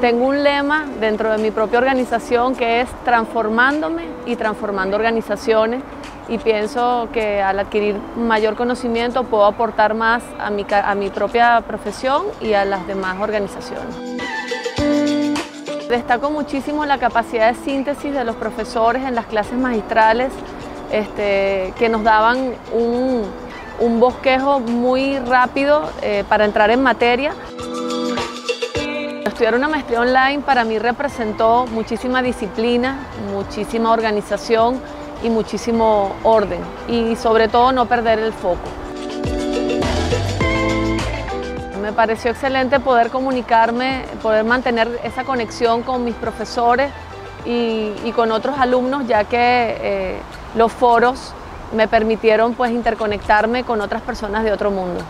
Tengo un lema dentro de mi propia organización que es transformándome y transformando organizaciones y pienso que al adquirir mayor conocimiento puedo aportar más a mi, a mi propia profesión y a las demás organizaciones. Destaco muchísimo la capacidad de síntesis de los profesores en las clases magistrales este, que nos daban un, bosquejo muy rápido eh, para entrar en materia. Estudiar una maestría online para mí representó muchísima disciplina, muchísima organización y muchísimo orden y sobre todo no perder el foco. Me pareció excelente poder comunicarme, poder mantener esa conexión con mis profesores y, con otros alumnos ya que eh, los foros me permitieron pues interconectarme con otras personas de otro mundo.